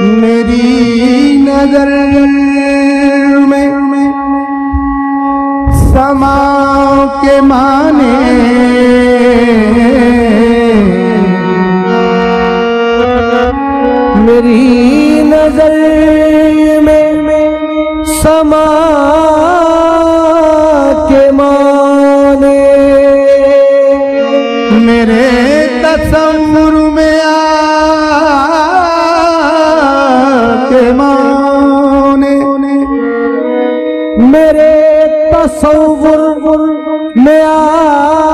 میری نظر میں سما کے مانے میری نظر میں سما میرے تصور میں آ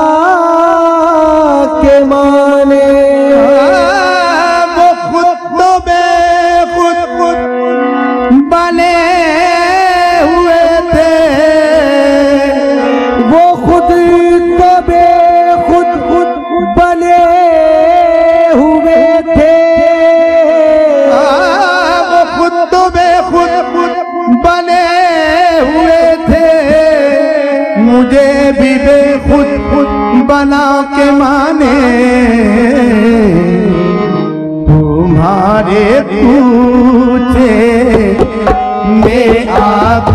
مجھے بھی بے خود خود بنا کے مانے۔ تمہارے پوچھے میں آپ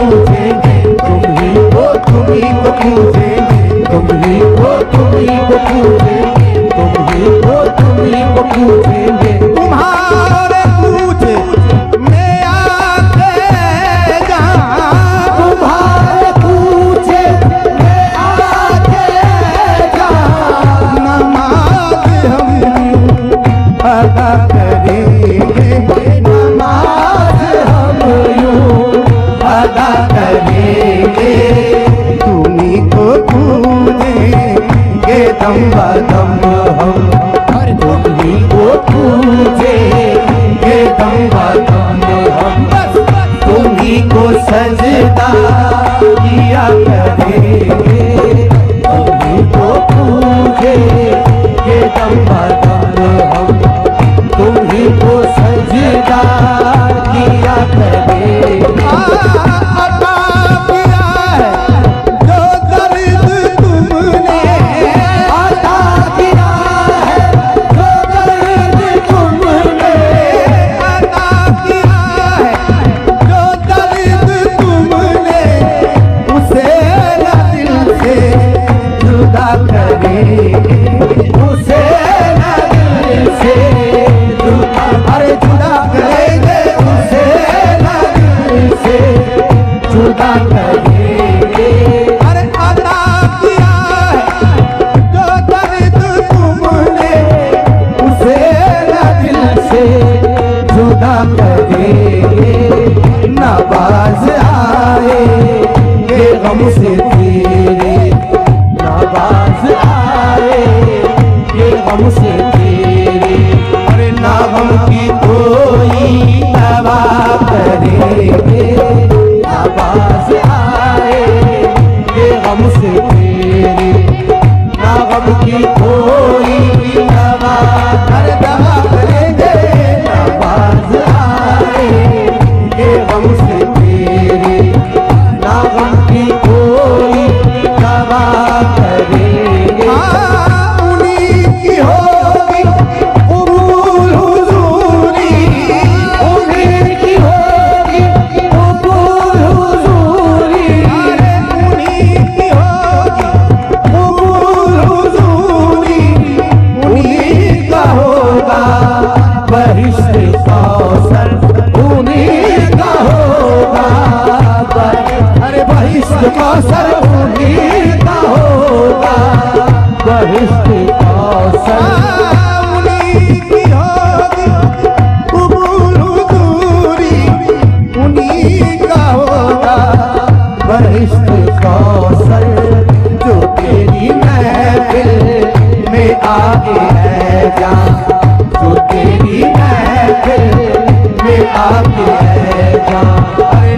پوچھیں گے تم ہی کو تم ہی کو پوچھیں گے تم ہی کو تم ہی کو پوچھیں گے تم ہی کو تم ہی کو پوچھیں گے دم دم ہم ہر دم ہی کو پھول ہم سے تیرے ناواز آئے۔ یہ ہم سے تیرے ارے نہ ہم کی کوئی نوا کرے۔ گے ناواز آئے۔ یہ ہم سے تیرے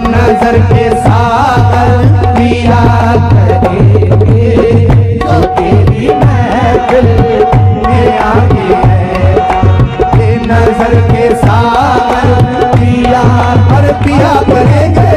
نظر کے ساتھ میرا کرے نظر کے ساتھ میرا پر پیا کرے گے۔